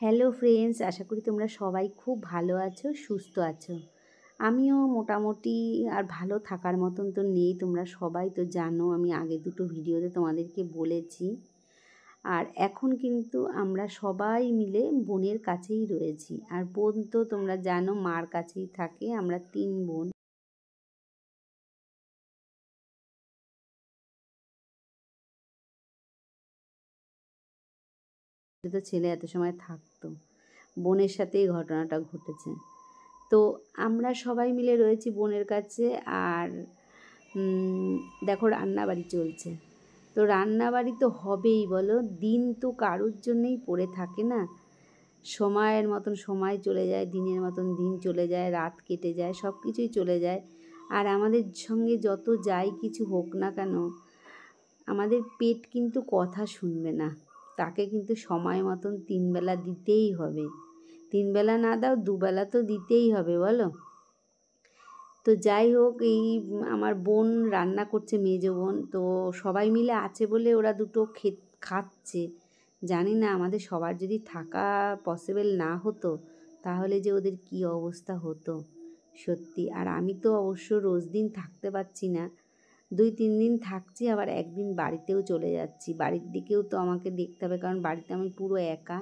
Hello friends আশা করি তোমরা সবাই খুব ভালো আছো, সুস্থ আছো। আমিও মোটামুটি আর ভালো থাকার মতন তো নেই, তোমরা সবাই তো জানো, আমি আগে দুটো ভিডিওতে তোমাদেরকে বলেছি। আর এখন কিন্তু আমরা সবাই মিলে বোনের কাছেই রয়েছি। আর বোন তো তোমরা জানো, মার কাছেই থাকে, আমরা তিন বোন। তো ছেলে এত সময় থাকতো। বোনের সাথে এই ঘটনাটা ঘটেছে। তো আমরা সবাই মিলে রয়েছি বোনের কাছে আর দেখো রান্নাবাড়ি চলছে। তো রান্নাবাড়ি তো হবেই বলো, দিন তো কারোর জন্যেই পড়ে থাকে না। সময়ের মতন সময় চলে যায়, দিনের মতন দিন চলে যায়, রাত কেটে যায়, সব কিছুই চলে যায়। আর আমাদের সঙ্গে যত যাই কিছু হোক না কেন, আমাদের পেট কিন্তু কথা শুনবে না। তাকে কিন্তু সময় মতন তিনবেলা দিতেই হবে। তিনবেলা না দাও দুবেলা তো দিতেই হবে, বলো? তো যাই হোক, এই আমার বোন রান্না করছে, মেজো বোন, তো সবাই মিলে আছে বলে ওরা দুটো খে খাচ্ছে। জানি না, আমাদের সবার যদি থাকা পসিবল না হতো, তাহলে যে ওদের কি অবস্থা হতো? সত্যি, আর আমি তো অবশ্য রোজ দিন থাকতে পারছি না। দুই, তিন দিন থাকছি, আবার একদিন বাড়িতেও চলে যাচ্ছি। বাড়ির দিকেও তো আমাকে দেখতে হবে, কারণ বাড়িতে আমি পুরো একা।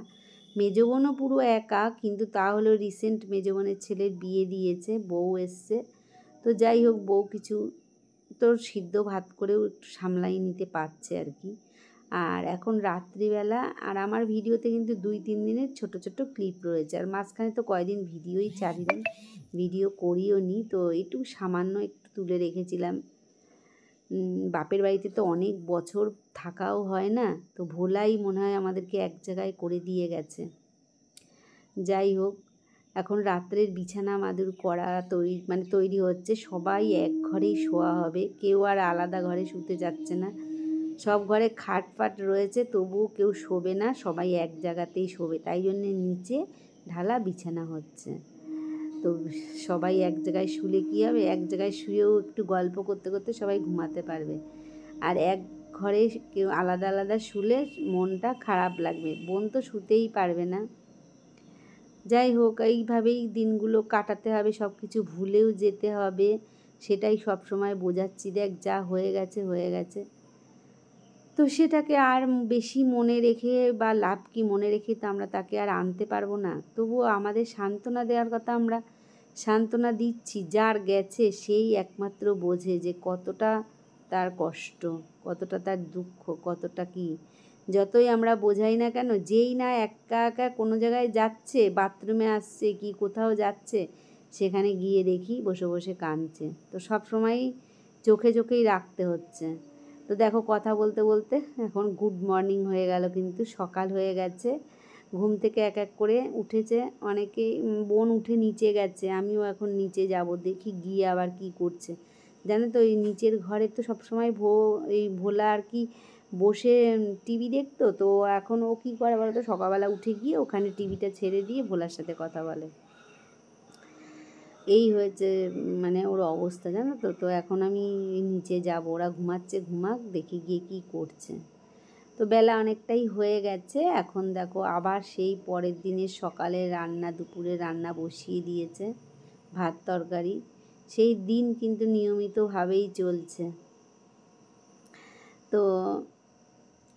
মেজো বোনও পুরো একা, কিন্তু তা তাহলেও রিসেন্ট মেজো বোনের ছেলের বিয়ে দিয়েছে, বউ এসছে। তো যাই হোক, বউ কিছু তো সিদ্ধ ভাত করেও একটু সামলাই নিতে পারছে আর কি। আর এখন রাত্রিবেলা, আর আমার ভিডিওতে কিন্তু দুই, তিন দিনের ছোট ছোট ক্লিপ রয়েছে। আর মাঝখানে তো কয়দিন ভিডিওই চারিদিন ভিডিও করিও নি তো একটু সামান্য একটু তুলে রেখেছিলাম। বাপের বাড়িতে তো অনেক বছর থাকাও হয় না, তো ভোলাই মনে হয় আমাদেরকে এক জায়গায় করে দিয়ে গেছে। যাই হোক, এখন রাত্রের বিছানা মাদুর করা তৈরি মানে তৈরি হচ্ছে, সবাই এক ঘরেই শোয়া হবে, কেউ আর আলাদা ঘরে শুতে যাচ্ছে না। সব ঘরে খাট ফাট রয়েছে, তবুও কেউ শোবে না, সবাই এক জায়গাতেই শোবে, তাই জন্যে নিচে ঢালা বিছানা হচ্ছে। তো সবাই এক জায়গায় শুলে কী হবে? এক জায়গায় শুয়েও একটু গল্প করতে করতে সবাই ঘুমাতে পারবে। আর এক ঘরে কেউ আলাদা আলাদা শুলে মনটা খারাপ লাগবে। বোন তো শুতেই পারবে না। যাই হোক, এইভাবেই দিনগুলো কাটাতে হবে সব কিছু ভুলেও যেতে হবে। সেটাই সব সময় বোঝাচ্ছি দেখ, যা হয়ে গেছে হয়ে গেছে। তো সেটাকে আর বেশি মনে রেখে বা লাভ কি মনে রেখে তো আমরা তাকে আর আনতে পারব না। তবুও আমাদের সান্ত্বনা দেওয়ার কথা আমরা সান্ত্বনা দিচ্ছি। যার গেছে সেই একমাত্র বোঝে যে কতটা তার কষ্ট, কতটা তার দুঃখ, কতটা কি। যতই আমরা বোঝাই না কেন, যেই না একা একা কোনো জায়গায় যাচ্ছে, বাথরুমে আসছে কি কোথাও যাচ্ছে, সেখানে গিয়ে দেখি বসে বসে কাঁদছে। তো সব সময়ই চোখে চোখেই রাখতে হচ্ছে। তো দেখো কথা বলতে বলতে এখন গুড মর্নিং হয়ে গেল, কিন্তু সকাল হয়ে গেছে। ঘুম থেকে এক এক করে উঠেছে অনেকে বোন উঠে নিচে গেছে, আমিও এখন নিচে যাব, দেখি গিয়ে আবার কি করছে। জানো তো, এই নিচের ঘরে তো সবসময় ভো, এই ভোলা আর কি বসে টিভি দেখতো, তো এখন ও কী করে বলো তো সকালবেলা উঠে গিয়ে ওখানে টিভিটা ছেড়ে দিয়ে ভোলার সাথে কথা বলে। এই হয়েছে মানে ওর অবস্থা জানো তো? তো এখন আমি নিচে যাব, ওরা ঘুমাচ্ছে, ঘুমাক, দেখি গিয়ে কী করছে। তো বেলা অনেকটাই হয়ে গেছে, এখন দেখো আবার সেই পরের দিনের সকালে রান্না, দুপুরে রান্না বসিয়ে দিয়েছে, ভাত তরকারি। সেই দিন কিন্তু নিয়মিতভাবেই চলছে। তো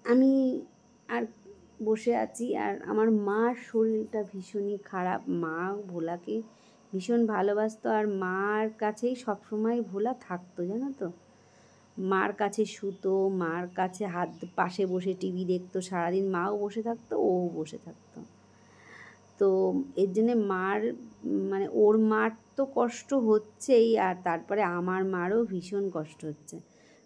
আমি আর বসে আছি, আর আমার মার শরীরটা ভীষণই খারাপ। মা, ভোলাকে ভীষণ ভালোবাসতো আর মার কাছেই সবসময় ভোলা থাকতো, জানো তো? মার কাছে শুতো মার কাছে হাত পাশে বসে টিভি দেখতো, সারাদিন মাও বসে থাকতো, ও বসে থাকতো। তো এর জন্যে মার মানে ওর মার তো কষ্ট হচ্ছেই আর তারপরে আমার মারও ভীষণ কষ্ট হচ্ছে।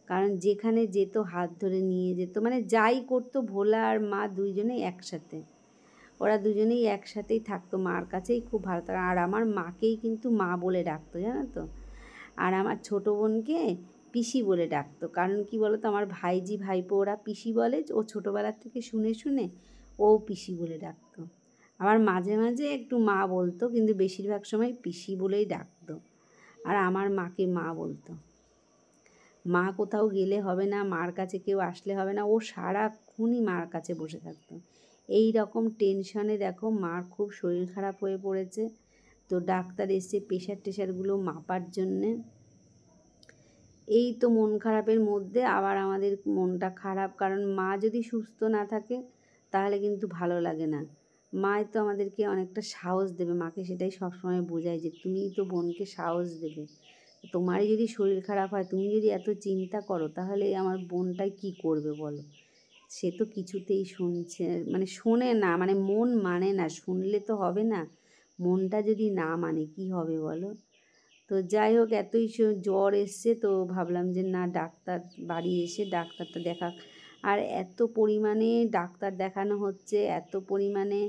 কারণ যেখানে যেত, হাত ধরে নিয়ে যেত মানে যাই করতো, ভোলা আর মা দুইজনে একসাথে। ওরা দুজনেই একসাথেই থাকতো মার কাছেই খুব ভালো থাকতো। আর আমার মাকেই কিন্তু মা বলে ডাকতো, জানো তো? আর আমার ছোটো বোনকে পিসি বলে ডাকতো। কারণ কি বলতো? আমার ভাইজি, ভাইপো ওরা পিসি বলে, ও ছোটোবেলার থেকে শুনে শুনে ও পিসি বলে ডাকতো। আবার মাঝে মাঝে একটু মা বলতো, কিন্তু বেশিরভাগ সময় পিসি বলেই ডাকতো। আর আমার মাকে মা বলতো। মা কোথাও গেলে হবে না, মার কাছে কেউ আসলে হবে না, ও সারাক্ষণই মার কাছে বসে থাকতো। এই রকম টেনশনে দেখো মার খুব শরীর খারাপ হয়ে পড়েছে। তো ডাক্তার এসে প্রেশার টেশারগুলো মাপার জন্যে এই তো মন খারাপের মধ্যে আবার আমাদের মনটা খারাপ। কারণ মা যদি সুস্থ না থাকে তাহলে কিন্তু ভালো লাগে না। মাই তো আমাদেরকে অনেকটা সাহস দেবে। মাকে সেটাই সবসময় বোঝায় যে তুমিই তো বোনকে সাহস দেবে। তোমারই যদি শরীর খারাপ হয়, তুমি যদি এত চিন্তা করো তাহলে আমার বোনটাই কি করবে বলো? সে তো কিছুতেই শুনছে মানে শোনে না মানে মন মানে না, শুনলে তো হবে না। মনটা যদি না মানে কি হবে বলো? তো যাই হোক, এতই জ্বর এসছে তো ভাবলাম যে না, ডাক্তার বাড়ি এসে ডাক্তারটা দেখা আর এত পরিমাণে ডাক্তার দেখানো হচ্ছে, এত পরিমাণে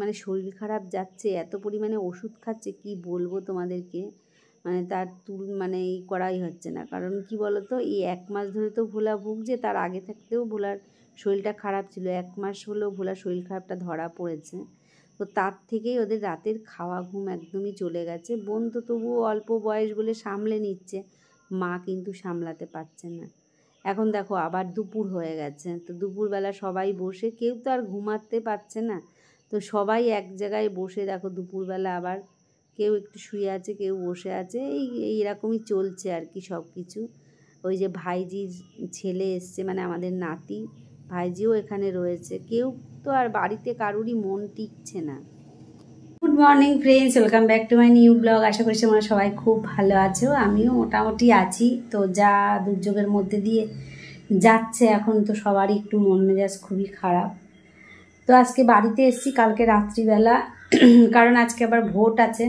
মানে শরীর খারাপ যাচ্ছে, এত পরিমাণে ওষুধ খাচ্ছে, কি বলব তোমাদেরকে? মানে তার তুল মানে এই করাই হচ্ছে না। কারণ কি বলো তো এই এক মাস ধরে তো ভোলা ভুগছে তার আগে থাকতেও ভোলার শরীরটা খারাপ ছিল। এক মাস হলেও ভোলার শরীর খারাপটা ধরা পড়েছে। তো তার থেকেই ওদের রাতের খাওয়া ঘুম একদমই চলে গেছে। বোন তো তবুও অল্প বয়স বলে সামলে নিচ্ছে। মা কিন্তু সামলাতে পারছে না। এখন দেখো, আবার দুপুর হয়ে গেছে। তো দুপুরবেলা সবাই বসে, কেউ তো আর ঘুমাতে পারছে না। তো সবাই এক জায়গায় বসে দেখো, দুপুরবেলা আবার কেউ একটু শুয়ে আছে, কেউ বসে আছে, এই এইরকমই চলছে আর কি সব কিছু ওই যে ভাইজির ছেলে এসছে মানে আমাদের নাতি, ভাইজিও এখানে রয়েছে। কেউ তো আর বাড়িতে কারুরই মন টিকছে না। Good morning friends welcome back to my new blog আশা করছি তোমরা সবাই খুব ভালো আছো। আমিও মোটামুটি আছি। তো যা দুর্যোগের মধ্যে দিয়ে যাচ্ছে, এখন তো সবারই একটু মন মেজাজ খুবই খারাপ। তো আজকে বাড়িতে এসেছি কালকে রাত্রিবেলা। কারণ আজকে আবার ভোট আছে।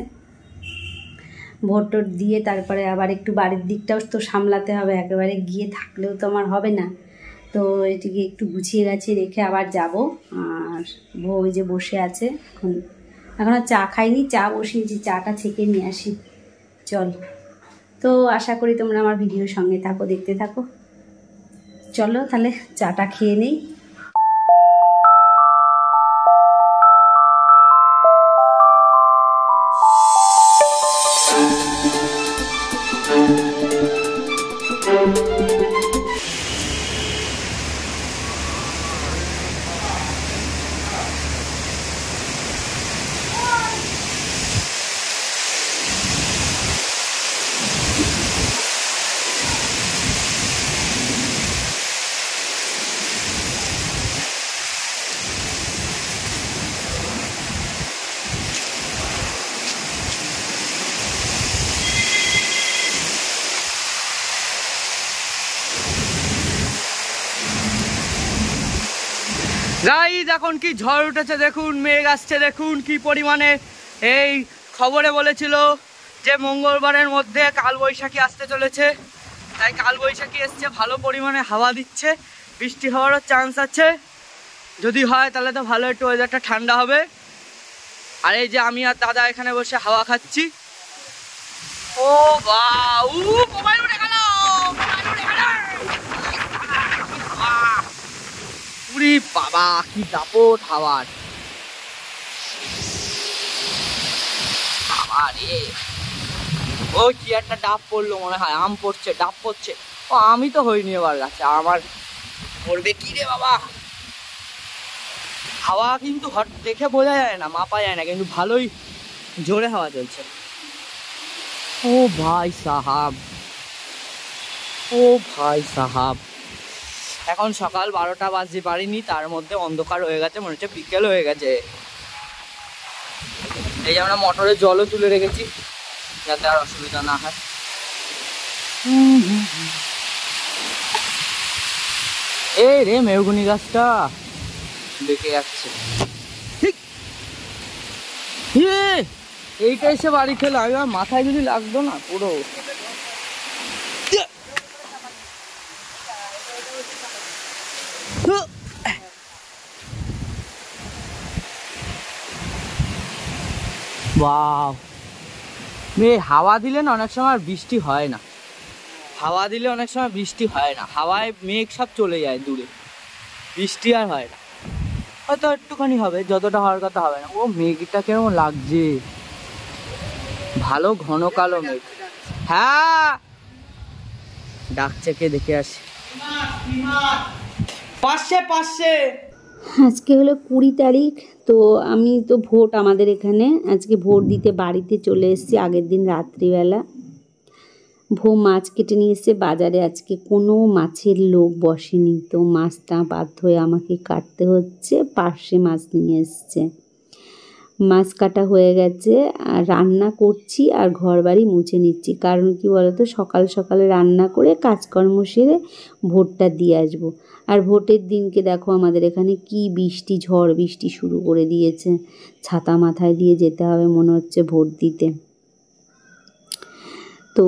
ভোট টোট দিয়ে তারপরে আবার একটু বাড়ির দিকটাও তো সামলাতে হবে, একেবারে গিয়ে থাকলেও তো আমার হবে না। তো এটিকে একটু গুছিয়ে গাছিয়ে রেখে আবার যাব। আর বউ ওই যে বসে আছে, এখন এখনও চা খাইনি, চা বসিয়েছি, চাটা ছেঁকে নিয়ে আসি। চল। তো আশা করি তোমরা আমার ভিডিওর সঙ্গে থাকো, দেখতে থাকো। চলো তাহলে চাটা খেয়ে নেই। গাইজ এখন কি ঝড় উঠেছে দেখুন, মেঘ আসছে দেখুন, কি পরিমাণে। এই খবরে বলেছিল যে মঙ্গলবারের মধ্যে কালবৈশাখী আসতে চলেছে। তাই কালবৈশাখী এসছে, ভালো পরিমাণে হাওয়া দিচ্ছে, বৃষ্টি হওয়ারও চান্স আছে। যদি হয়, তাহলে তো ভালো, একটু ওয়েদারটা ঠান্ডা হবে। আর এই যে আমি আর দাদা এখানে বসে হাওয়া খাচ্ছি। ও বা উ উঠে গেল বাহ! উরি বাবা, কি দাপট হাওয়ার। বাবা রে। ও, কি একটা ডাব পড়ল মনে হয়, আম পড়ছে, ডাব পড়ছে। ও, আমি তো হইনি এবার গাছে, আমার পড়বে কি রে বাবা? হাওয়া কিন্তু হট, দেখে বোঝা যায় না, মাপা যায় না, কিন্তু ভালোই জোরে হাওয়া চলছে। ও ভাই সাহাব, ও ভাই সাহাব। এখন সকাল বারোটা বাজতে পারিনি তার মধ্যে অন্ধকার হয়ে গেছে মনে হচ্ছে বিকেল হয়ে গেছে। এই যে আমরা মোটরে জলও তুলে রেখেছি যাতে আর অসুবিধা না হয়। এই রে মেহগুনি গাছটা দেখে যাচ্ছে। এ, এইটা এসে বাড়ি খেলে মাথায় যদি লাগতো না পুরো। বাহ মে হাওয়া দিলে না অনেক সময় বৃষ্টি হয় না। হাওয়া দিলে অনেক সময় বৃষ্টি হয় না। হাওয়ায় মেঘ সব চলে যায় দূরে। বৃষ্টি আর হয় না। হয়তো একটুখানি হবে, যতটা হওয়ার কথা হবে না। ও, মেঘটা কেমন লাগছে। ভালো ঘন কালো মেঘ। হ্যাঁ। ডাকছে কে দেখে আসি। পাশে পাশে। আজকে হলো কুড়ি তারিখ, তো আমি তো ভোট আমাদের এখানে। আজকে ভোট দিতে বাড়িতে চলে এসেছি আগের দিন রাত্রিবেলা। ভো মাছ কেটে নিয়ে এসছে বাজারে। আজকে কোনো মাছের লোক বসেনি, তো মাছটা বাধ্য হয়ে আমাকে কাটতে হচ্ছে পার্শে মাছ নিয়ে এসছে। মাছ কাটা হয়ে গেছে, আর রান্না করছি আর ঘর বাড়ি মুছে নিচ্ছি। কারণ কি বলতো? সকাল সকালে রান্না করে কাজকর্ম সেরে ভোটটা দিয়ে আসব। আর ভোটের দিনকে দেখো আমাদের এখানে কি বৃষ্টি, ঝড় বৃষ্টি শুরু করে দিয়েছে। ছাতা মাথায় দিয়ে যেতে হবে মনে হচ্ছে ভোট দিতে। তো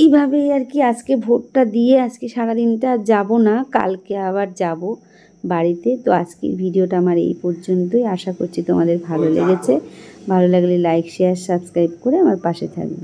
এইভাবেই আর কি আজকে ভোটটা দিয়ে আজকে সারাদিনটা যাব না, কালকে আবার যাব। বাড়িতে। তো আজকের ভিডিওটা আমার এই পর্যন্তই। আশা করছি তোমাদের ভালো লেগেছে। ভালো লাগলে লাইক শেয়ার সাবস্ক্রাইব করে আমার পাশে থাকবে।